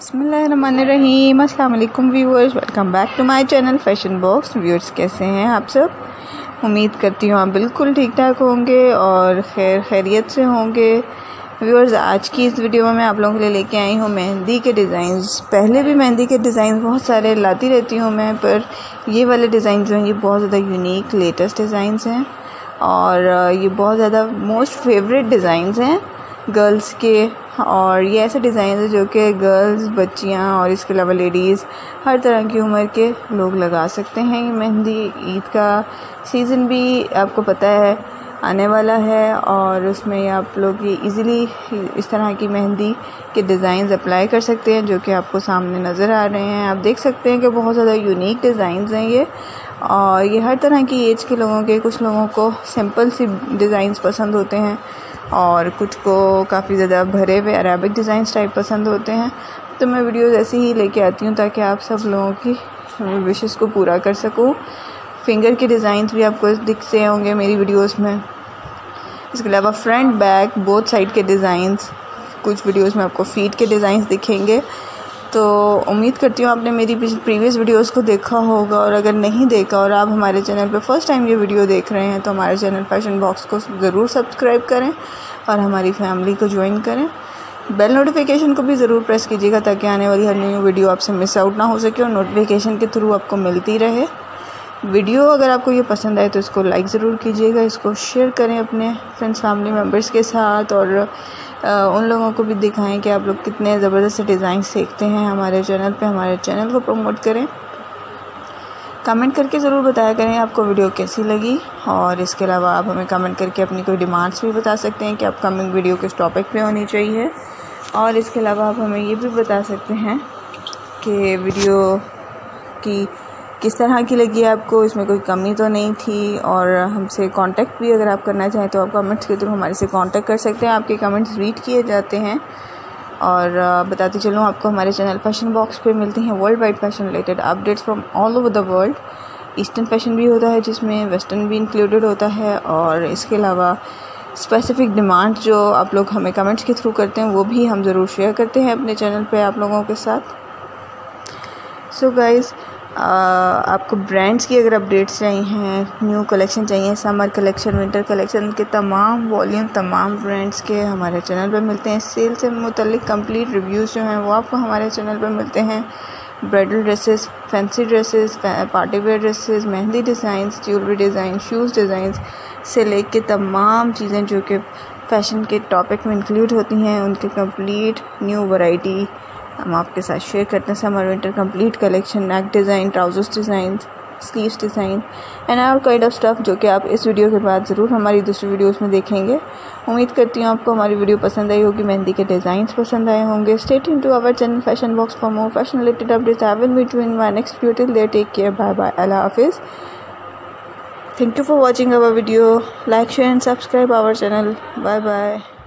बसमीम अल्लाम viewers, welcome back to my channel Fashion Box. Viewers, कैसे हैं आप सब? उम्मीद करती हूँ आप बिल्कुल ठीक ठाक होंगे और खैर, खैरियत से होंगे। व्यूअर्स, आज की इस वीडियो में मैं आप लोगों के लिए लेके आई हूँ मेहंदी के डिज़ाइंस। पहले भी मेहंदी के डिज़ाइन बहुत सारे लाती रहती हूँ मैं, पर ये वाले डिज़ाइन जो हैं, ये बहुत ज़्यादा यूनिक लेटेस्ट डिज़ाइंस हैं और ये बहुत ज़्यादा मोस्ट फेवरेट डिज़ाइंस हैं। गर्ल्स के और ये ऐसे डिज़ाइन है जो कि गर्ल्स बच्चियाँ और इसके अलावा लेडीज़ हर तरह की उम्र के लोग लगा सकते हैं। ये मेहंदी, ईद का सीज़न भी आपको पता है, आने वाला है और उसमें आप लोग ये इजीली इस तरह की मेहंदी के डिज़ाइन अप्लाई कर सकते हैं जो कि आपको सामने नज़र आ रहे हैं। आप देख सकते हैं कि बहुत ज़्यादा यूनिक डिज़ाइंस हैं ये और ये हर तरह की एज के लोगों के, कुछ लोगों को सिंपल सी डिज़ाइंस पसंद होते हैं। और कुछ को काफ़ी ज़्यादा भरे हुए अरबिक डिज़ाइन टाइप पसंद होते हैं। तो मैं वीडियोज़ ऐसे ही लेके आती हूँ ताकि आप सब लोगों की विशेज़ को पूरा कर सकूँ। फिंगर के डिज़ाइंस भी आपको दिख से होंगे मेरी वीडियोस में। इसके अलावा फ्रंट बैक बोथ साइड के डिज़ाइंस कुछ वीडियोस में आपको फीट के डिज़ाइंस दिखेंगे। तो उम्मीद करती हूँ आपने मेरी प्रीवियस वीडियोस को देखा होगा और अगर नहीं देखा और आप हमारे चैनल पर फ़र्स्ट टाइम ये वीडियो देख रहे हैं तो हमारे चैनल फ़ैशन बॉक्स को ज़रूर सब्सक्राइब करें और हमारी फैमिली को ज्वाइन करें। बेल नोटिफिकेशन को भी ज़रूर प्रेस कीजिएगा ताकि आने वाली हर न्यू वीडियो आपसे मिस आउट ना हो सके और नोटिफिकेशन के थ्रू आपको मिलती रहे। वीडियो अगर आपको ये पसंद आए तो इसको लाइक ज़रूर कीजिएगा इसको शेयर करें अपने फ्रेंड्स फैमिली मेंबर्स के साथ और आ, उन लोगों को भी दिखाएँ कि आप लोग कितने ज़बरदस्त डिज़ाइन सीखते हैं हमारे चैनल पे हमारे चैनल को प्रमोट करें। कमेंट करके ज़रूर बताया करें आपको वीडियो कैसी लगी और इसके अलावा आप हमें कमेंट करके अपनी कोई डिमांड्स भी बता सकते हैं कि अपकमिंग वीडियो किस टॉपिक पे होनी चाहिए। और इसके अलावा आप हमें ये भी बता सकते हैं कि वीडियो की किस तरह की लगी आपको? इसमें कोई कमी तो नहीं थी? और हमसे कांटेक्ट भी अगर आप करना चाहें तो आप कमेंट्स के थ्रू हमारे से कांटेक्ट कर सकते हैं। आपके कमेंट्स रीड किए जाते हैं। और बताते चलूँ, आपको हमारे चैनल फ़ैशन बॉक्स पे मिलती हैं world wide fashion related updates from all over the world eastern fashion भी होता है, जिसमें वेस्टर्न भी इंक्लूडेड होता है। और इसके अलावा स्पेसिफ़िक डिमांड जो आप लोग हमें कमेंट्स के थ्रू करते हैं, वो भी हम ज़रूर शेयर करते हैं अपने चैनल पे आप लोगों के साथ। सो so गाइज़ आपको ब्रांड्स की अगर अपडेट्स चाहिए हैं न्यू कलेक्शन चाहिए समर कलेक्शन विंटर कलेक्शन के तमाम वॉल्यूम तमाम ब्रांड्स के हमारे चैनल पर मिलते हैं। सेल से मुतलिक कंप्लीट रिव्यूज़ जो हैं, वो आपको हमारे चैनल पर मिलते हैं। Bridal dresses fancy dresses party wear dresses mehndi designs jewellery design shoes designs से लेके तमाम चीज़ें जो कि फ़ैशन के टॉपिक में इंक्लूड होती हैं। उनके कंप्लीट न्यू वैरायटी हम आपके साथ शेयर करते हैं। Summer winter complete collection neck design trousers design sleeves design and our kind of stuff जो कि आप इस वीडियो के बाद ज़रूर हमारी दूसरी वीडियोस में देखेंगे। उम्मीद करती हूँ आपको हमारी वीडियो पसंद आई होगी। मेहंदी के डिज़ाइंस पसंद आए होंगे। Stay tuned to our channel Fashion Box for more fashion related updates I will meet you in my next video till take care bye bye अल्लाह हाफिज़ thank you for watching our video. Like, share, and subscribe our channel. Bye bye.